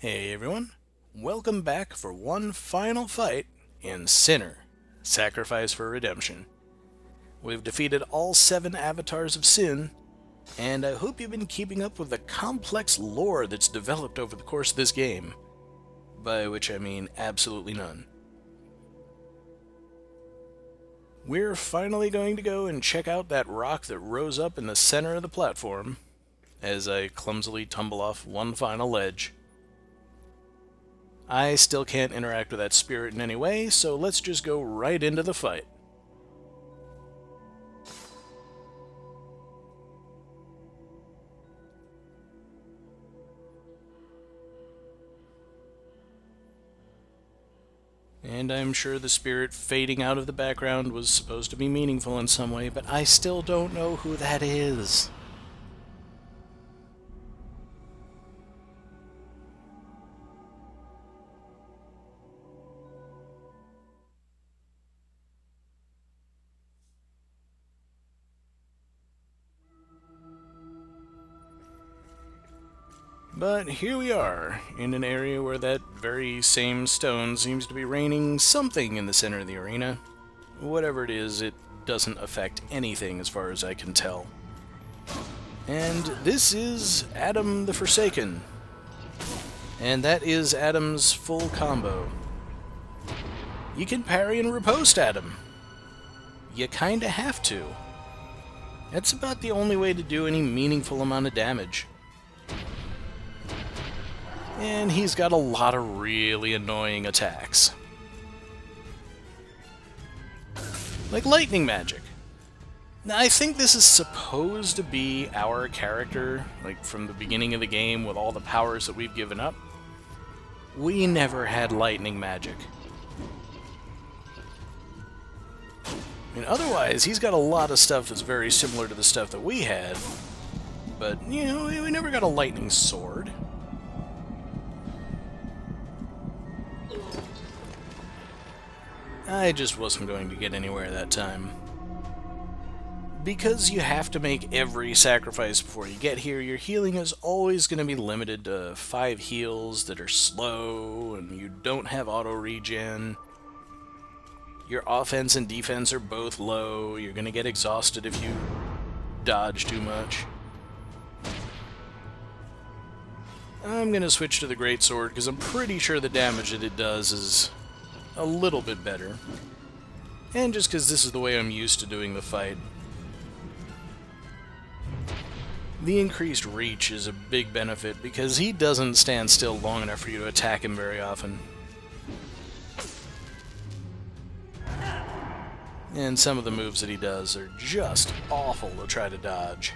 Hey everyone, welcome back for one final fight in Sinner Sacrifice for Redemption. We've defeated all seven avatars of sin, and I hope you've been keeping up with the complex lore that's developed over the course of this game, by which I mean absolutely none. We're finally going to go and check out that rock that rose up in the center of the platform as I clumsily tumble off one final ledge. I still can't interact with that spirit in any way, so let's just go right into the fight. And I'm sure the spirit fading out of the background was supposed to be meaningful in some way, but I still don't know who that is. But here we are, in an area where that very same stone seems to be raining something in the center of the arena. Whatever it is, it doesn't affect anything as far as I can tell. And this is Adam the Forsaken. And that is Adam's full combo. You can parry and riposte Adam. You kinda have to. That's about the only way to do any meaningful amount of damage. And he's got a lot of really annoying attacks. Like lightning magic. Now, I think this is supposed to be our character, like from the beginning of the game with all the powers that we've given up. We never had lightning magic. I mean, otherwise, he's got a lot of stuff that's very similar to the stuff that we had. But, you know, we never got a lightning sword. I just wasn't going to get anywhere that time. Because you have to make every sacrifice before you get here, your healing is always going to be limited to 5 heals that are slow, and you don't have auto regen. Your offense and defense are both low, you're going to get exhausted if you dodge too much. I'm going to switch to the Great Sword because I'm pretty sure the damage that it does is a little bit better. And just because this is the way I'm used to doing the fight. The increased reach is a big benefit because he doesn't stand still long enough for you to attack him very often. And some of the moves that he does are just awful to try to dodge.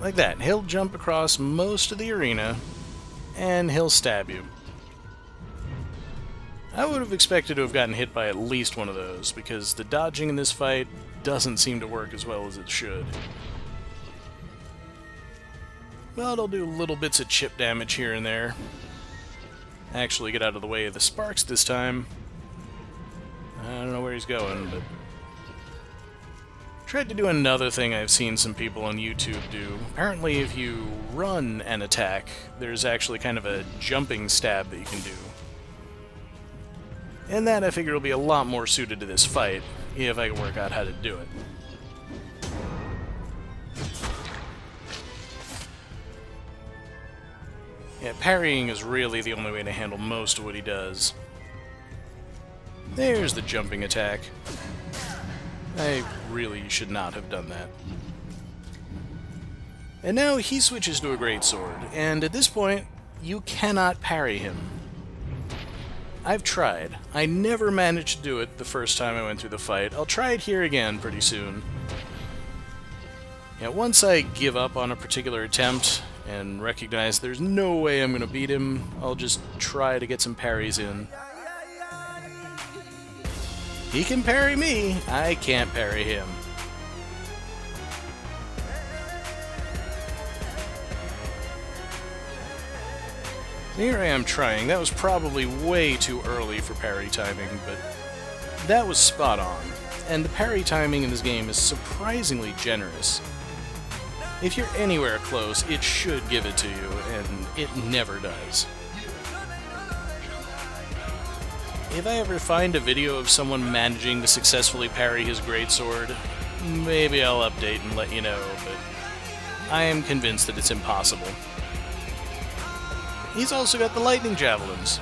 Like that. He'll jump across most of the arena, and he'll stab you. I would have expected to have gotten hit by at least one of those, because the dodging in this fight doesn't seem to work as well as it should. But I'll do little bits of chip damage here and there. Actually get out of the way of the sparks this time. I don't know where he's going, but... Tried to do another thing I've seen some people on YouTube do. Apparently if you run an attack, there's actually kind of a jumping stab that you can do. And that I figure will be a lot more suited to this fight, if I can work out how to do it. Yeah, parrying is really the only way to handle most of what he does. There's the jumping attack. I really should not have done that. And now he switches to a great sword, and at this point, you cannot parry him. I've tried. I never managed to do it the first time I went through the fight. I'll try it here again pretty soon. Yeah, once I give up on a particular attempt and recognize there's no way I'm going to beat him, I'll just try to get some parries in. He can parry me, I can't parry him. Here I am trying. That was probably way too early for parry timing, but that was spot on. And the parry timing in this game is surprisingly generous. If you're anywhere close, it should give it to you, and it never does. If I ever find a video of someone managing to successfully parry his greatsword, maybe I'll update and let you know, but I am convinced that it's impossible. He's also got the lightning javelins.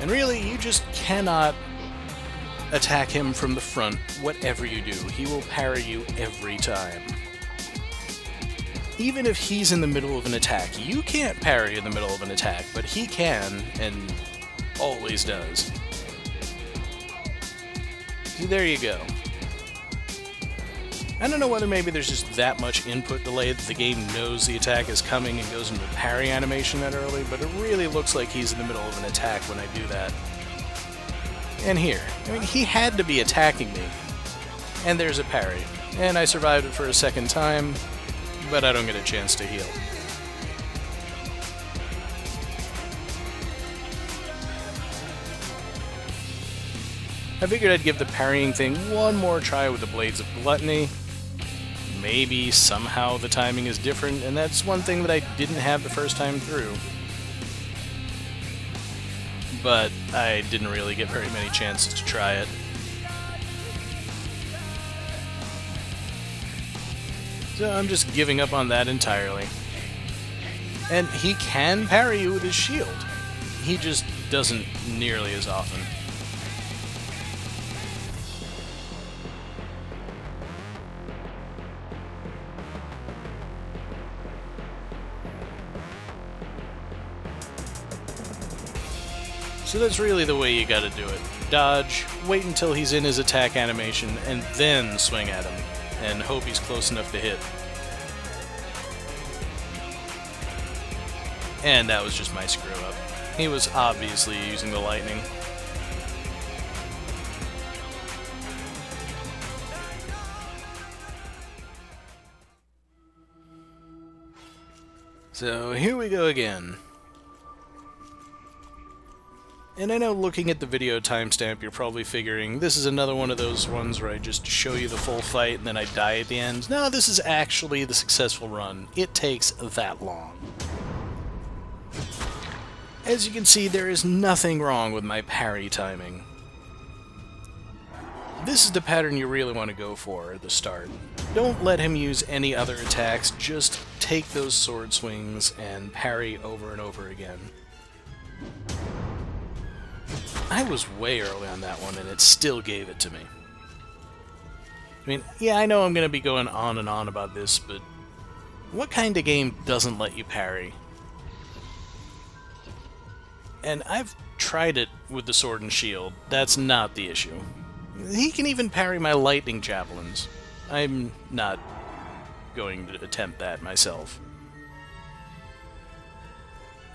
And really, you just cannot attack him from the front, whatever you do. He will parry you every time. Even if he's in the middle of an attack, you can't parry in the middle of an attack, but he can, and always does. There you go. I don't know whether maybe there's just that much input delay that the game knows the attack is coming and goes into parry animation that early, but it really looks like he's in the middle of an attack when I do that. And here, I mean, he had to be attacking me. And there's a parry. And I survived it for a second time, but I don't get a chance to heal. I figured I'd give the parrying thing one more try with the Blades of Gluttony, maybe somehow the timing is different, and that's one thing that I didn't have the first time through. But I didn't really get very many chances to try it. So I'm just giving up on that entirely. And he can parry you with his shield. He just doesn't nearly as often. So that's really the way you gotta do it. Dodge, wait until he's in his attack animation, and then swing at him, and hope he's close enough to hit. And that was just my screw up. He was obviously using the lightning. So here we go again. And I know looking at the video timestamp, you're probably figuring, this is another one of those ones where I just show you the full fight and then I die at the end. No, this is actually the successful run. It takes that long. As you can see, there is nothing wrong with my parry timing. This is the pattern you really want to go for at the start. Don't let him use any other attacks, just take those sword swings and parry over and over again. I was way early on that one, and it still gave it to me. I mean, yeah, I know I'm going to be going on and on about this, but what kind of game doesn't let you parry? And I've tried it with the sword and shield. That's not the issue. He can even parry my lightning javelins. I'm not going to attempt that myself.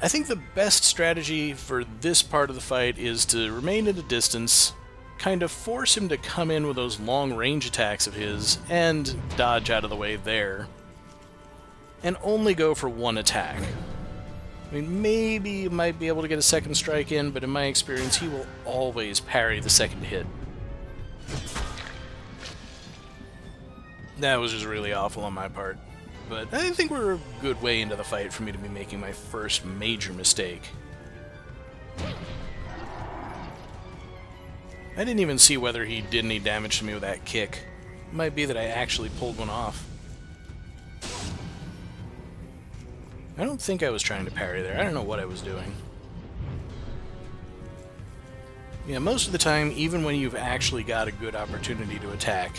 I think the best strategy for this part of the fight is to remain at a distance, kind of force him to come in with those long range attacks of his, and dodge out of the way there. And only go for one attack. I mean, maybe you might be able to get a second strike in, but in my experience, he will always parry the second hit. That was just really awful on my part but I think we're a good way into the fight for me to be making my first major mistake. I didn't even see whether he did any damage to me with that kick. It might be that I actually pulled one off. I don't think I was trying to parry there. I don't know what I was doing. Yeah, most of the time, even when you've actually got a good opportunity to attack,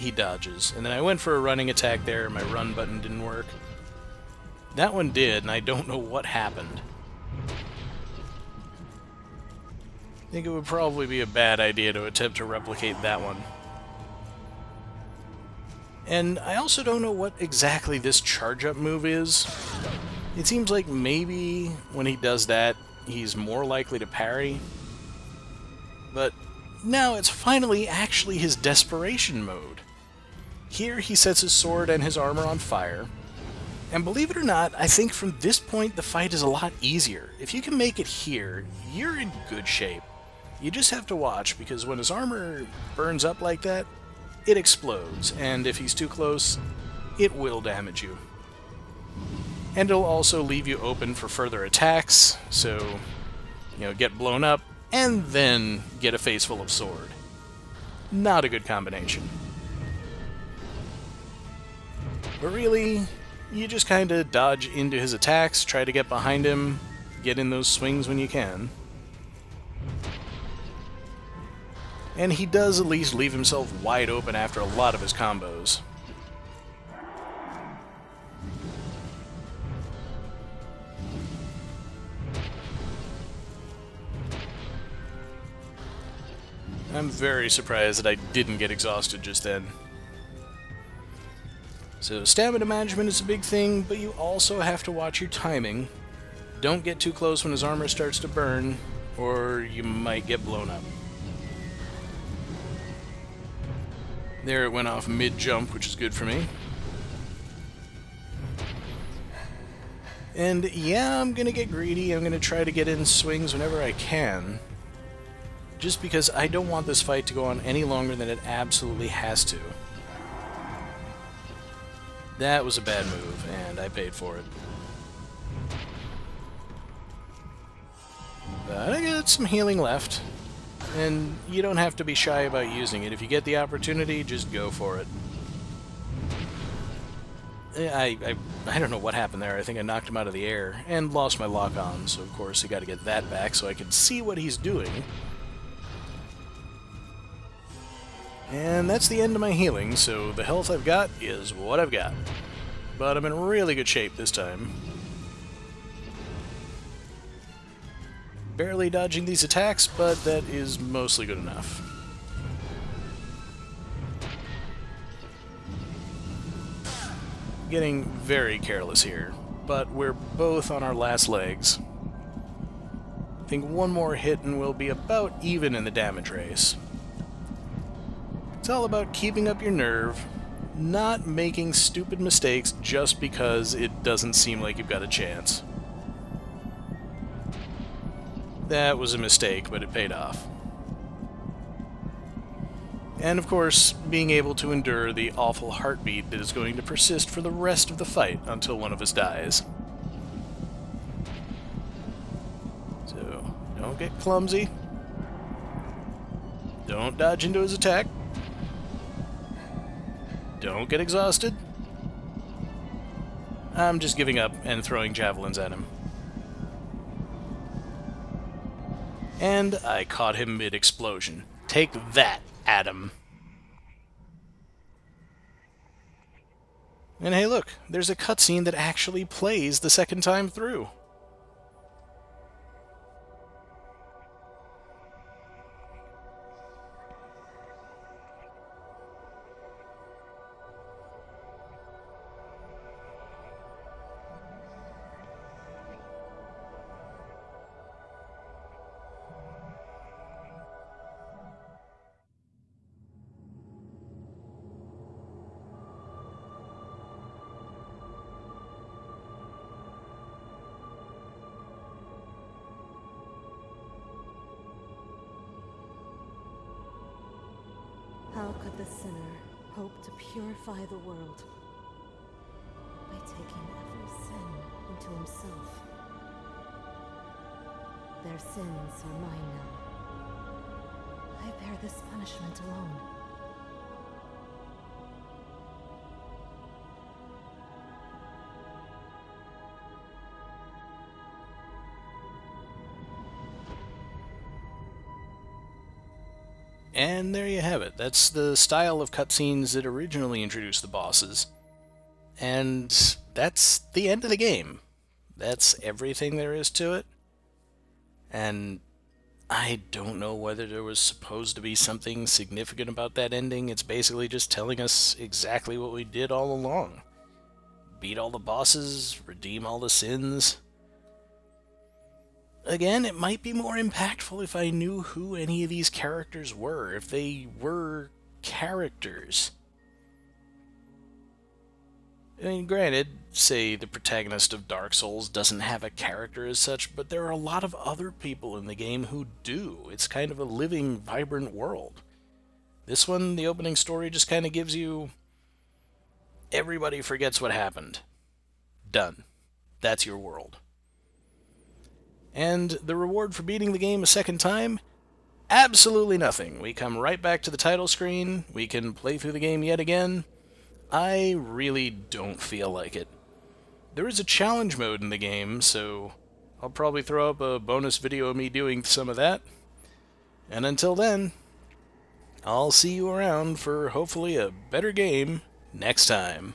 he dodges. And then I went for a running attack there, my run button didn't work. That one did, and I don't know what happened. I think it would probably be a bad idea to attempt to replicate that one. And I also don't know what exactly this charge-up move is. It seems like maybe when he does that, he's more likely to parry. But now it's finally actually his desperation mode. Here he sets his sword and his armor on fire. And believe it or not, I think from this point the fight is a lot easier. If you can make it here, you're in good shape. You just have to watch, because when his armor burns up like that, it explodes, and if he's too close, it will damage you. And it'll also leave you open for further attacks, so, you know, get blown up, and then get a face full of sword. Not a good combination. But really, you just kind of dodge into his attacks, try to get behind him, get in those swings when you can. And he does at least leave himself wide open after a lot of his combos. I'm very surprised that I didn't get exhausted just then. So stamina management is a big thing, but you also have to watch your timing. Don't get too close when his armor starts to burn, or you might get blown up. There it went off mid-jump, which is good for me. And yeah, I'm gonna get greedy. I'm gonna try to get in swings whenever I can. Just because I don't want this fight to go on any longer than it absolutely has to. That was a bad move, and I paid for it. But I got some healing left. And you don't have to be shy about using it. If you get the opportunity, just go for it. I, I, I don't know what happened there. I think I knocked him out of the air and lost my lock on, so of course I got to get that back so I can see what he's doing. And that's the end of my healing, so the health I've got is what I've got. But I'm in really good shape this time. Barely dodging these attacks, but that is mostly good enough. Getting very careless here, but we're both on our last legs. I think one more hit and we'll be about even in the damage race. It's all about keeping up your nerve, not making stupid mistakes just because it doesn't seem like you've got a chance. That was a mistake, but it paid off. And of course, being able to endure the awful heartbeat that is going to persist for the rest of the fight until one of us dies. So, don't get clumsy. Don't dodge into his attack. Don't get exhausted. I'm just giving up and throwing javelins at him. And I caught him mid-explosion. Take that, Adam. And hey look, there's a cutscene that actually plays the second time through. How could the sinner hope to purify the world? By taking every sin into himself. Their sins are mine now. I bear this punishment alone. And there you have it. That's the style of cutscenes that originally introduced the bosses. And that's the end of the game. That's everything there is to it. And I don't know whether there was supposed to be something significant about that ending. It's basically just telling us exactly what we did all along. Beat all the bosses, redeem all the sins. Again, it might be more impactful if I knew who any of these characters were, if they were characters. I mean, granted, say the protagonist of Dark Souls doesn't have a character as such, but there are a lot of other people in the game who do. It's kind of a living, vibrant world. This one, the opening story just kind of gives you everybody forgets what happened. Done. That's your world. And the reward for beating the game a second time? Absolutely nothing. We come right back to the title screen, we can play through the game yet again. I really don't feel like it. There is a challenge mode in the game, so I'll probably throw up a bonus video of me doing some of that. And until then, I'll see you around for hopefully a better game next time.